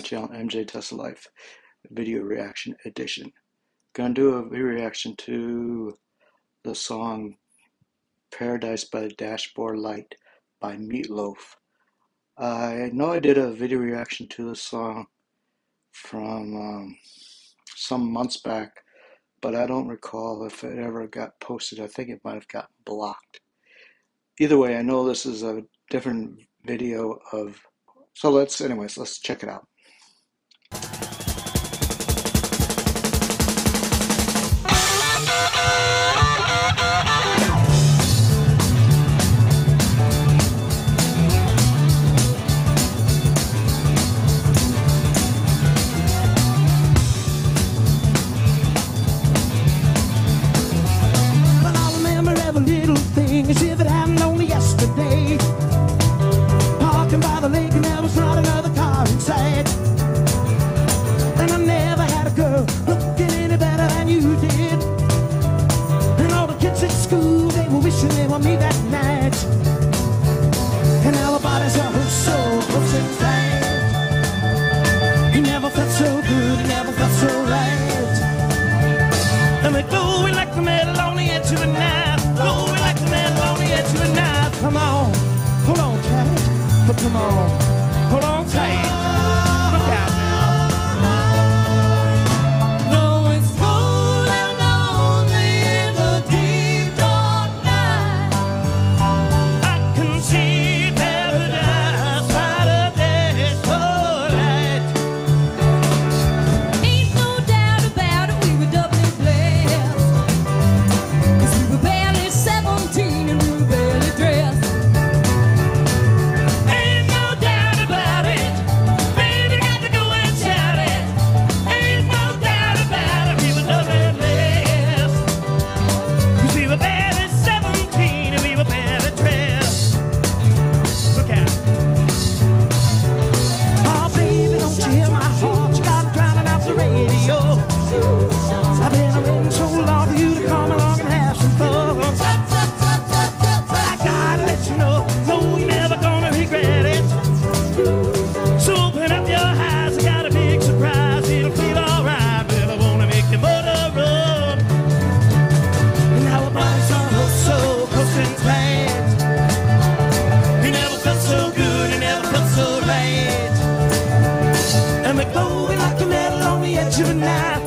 my channel MJ Tesla Life Video Reaction Edition. Gonna do a video reaction to the song Paradise by Dashboard Light by Meatloaf. I know I did a video reaction to the song from um, some months back, but I don't recall if it ever got posted. I think it might have got blocked. Either way, I know this is a different video of so let's anyways let's check it out blackmail tonight.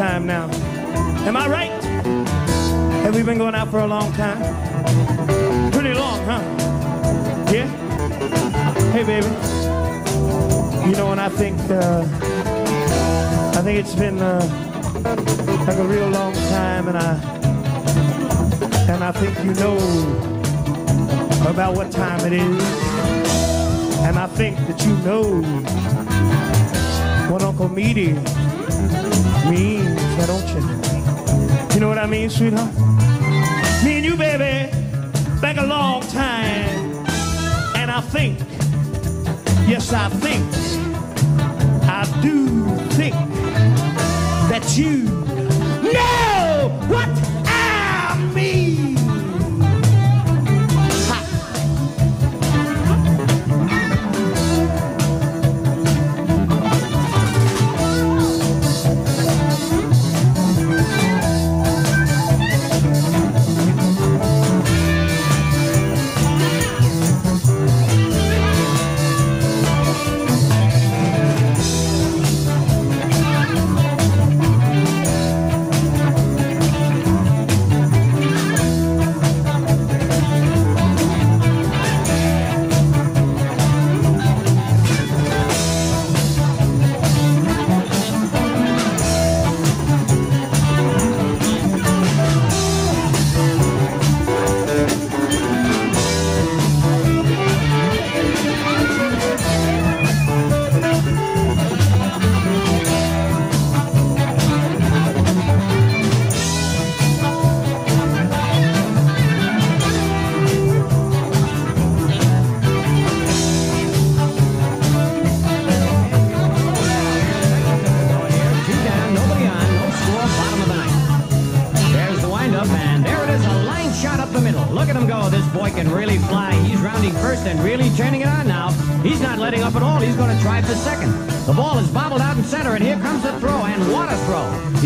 time now. Am I right? Have we been going out for a long time? Pretty long, huh? Yeah? Hey, baby. You know, and I think, uh, I think it's been uh, like a real long time, and I, and I think you know about what time it is. And I think that you know what Uncle Meaty means don't you? You know what I mean, sweetheart? Me and you, baby, back a long time. And I think, yes, I think, I do think that you know what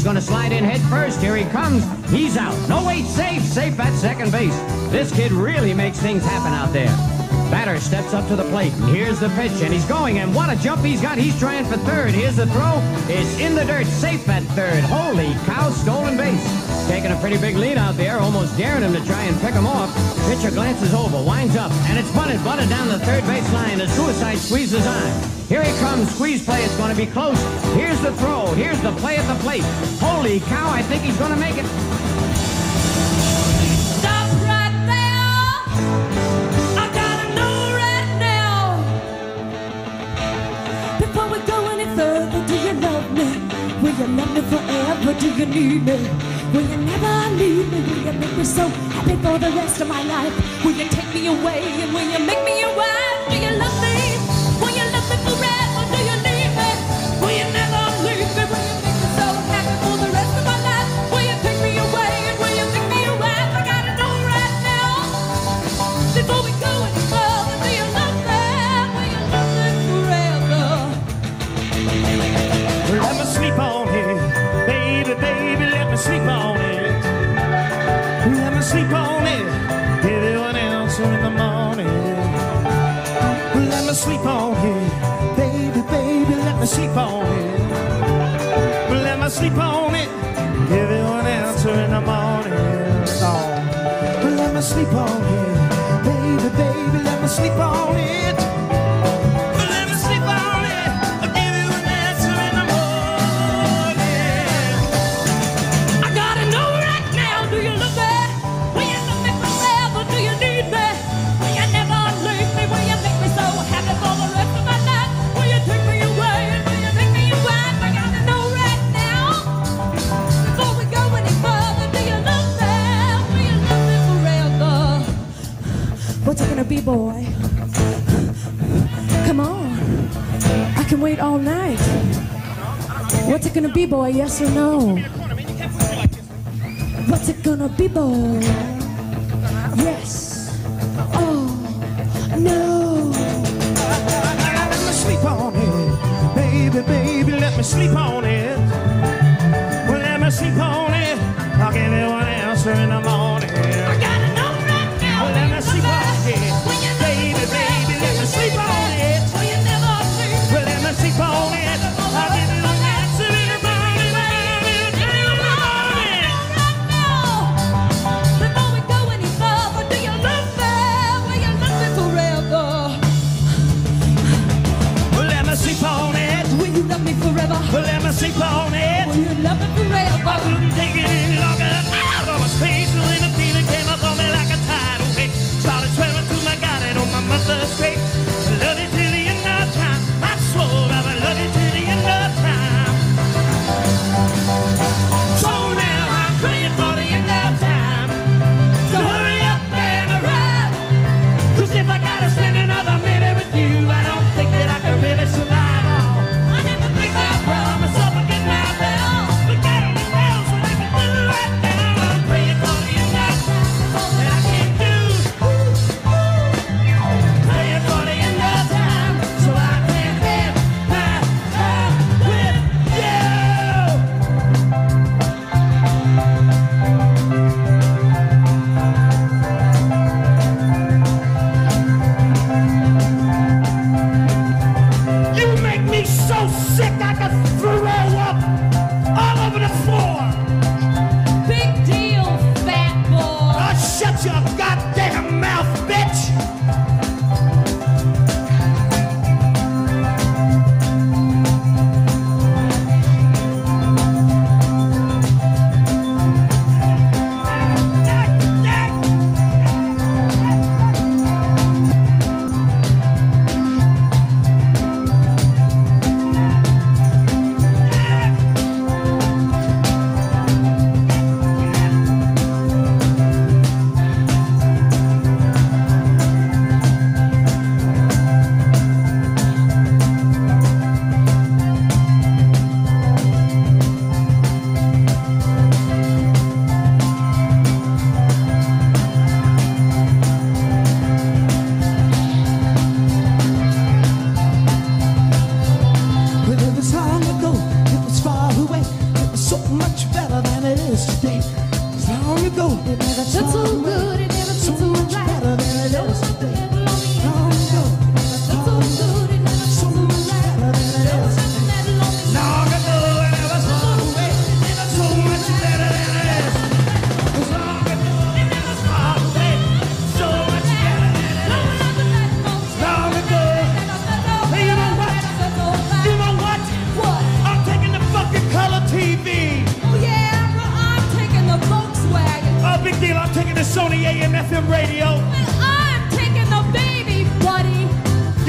He's going to slide in head first. Here he comes. He's out. No, wait, safe, safe at second base. This kid really makes things happen out there. Batter steps up to the plate, and here's the pitch, and he's going, and what a jump he's got. He's trying for third. Here's the throw. It's in the dirt, safe at third. Holy cow, stolen base. Taking a pretty big lead out there, almost daring him to try and pick him off. Pitcher glances over, winds up, and it's bunted, bunted down the third base line. The suicide squeezes on. Here he comes, squeeze play, it's going to be close. Here's the throw, here's the play at the plate. Holy cow, I think he's going to make it. Stop right there. I gotta know right now. Before we go any further, do you love me? Will you love me forever? Do you need me? Will you never leave me? Will you make me so happy for the rest of my life? Will you take me away and will you make me on baby, baby, let me sleep on it. Let me sleep on it, give you an answer in the morning. Oh. Let me sleep on it, boy? Yes or no? What's it gonna be, boy? Yes. Oh, no. Let me sleep on it, baby, baby, let me sleep on it. Well, let me sleep on it. I'll give you an answer in the morning.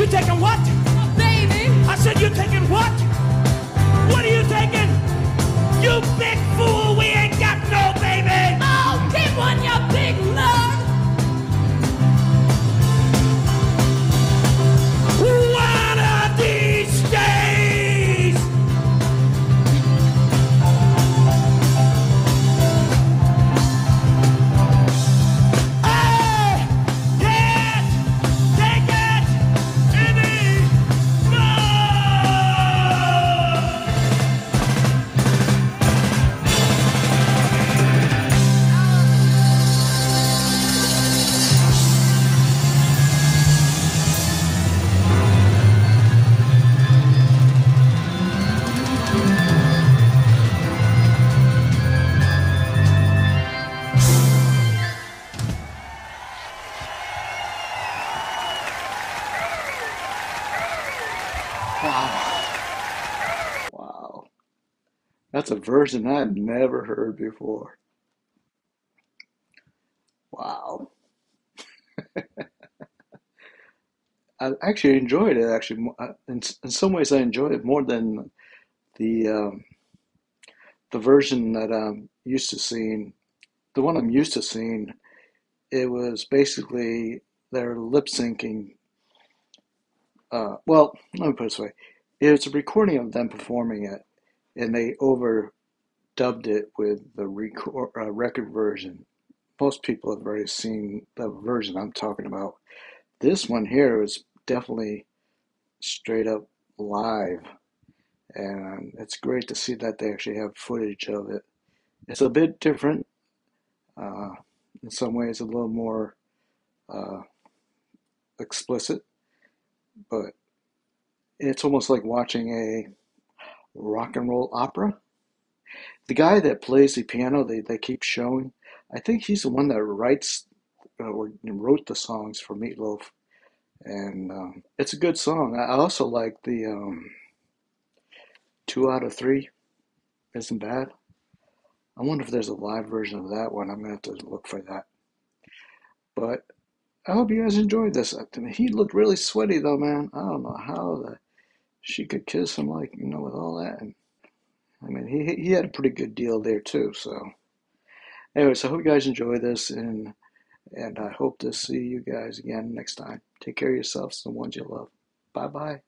You taking what? Baby. I said you taking what? What are you taking? You big fool. Wow. Wow. That's a version I've never heard before. Wow. I actually enjoyed it. Actually, uh, in in some ways, I enjoyed it more than the um, the version that I'm used to seeing. The one I'm used to seeing, it was basically they're lip syncing. Uh, well, let me put it this way: it's a recording of them performing it, and they overdubbed it with the record, uh, record version. Most people have already seen the version I'm talking about. This one here is definitely straight up live, and it's great to see that they actually have footage of it. It's a bit different, uh, in some ways, a little more uh, explicit, but it's almost like watching a rock and roll opera. The guy that plays the piano, they, they keep showing, I think he's the one that writes uh, or wrote the songs for Meatloaf. And um, it's a good song. I also like the um, two out of three isn't bad. I wonder if there's a live version of that one. I'm gonna have to look for that. But I hope you guys enjoyed this. He looked really sweaty though, man. I don't know how the she could kiss him like you know with all that. And I mean, he he had a pretty good deal there too. So, anyways, I hope you guys enjoy this, and and I hope to see you guys again next time. Take care of yourselves and the ones you love. Bye bye.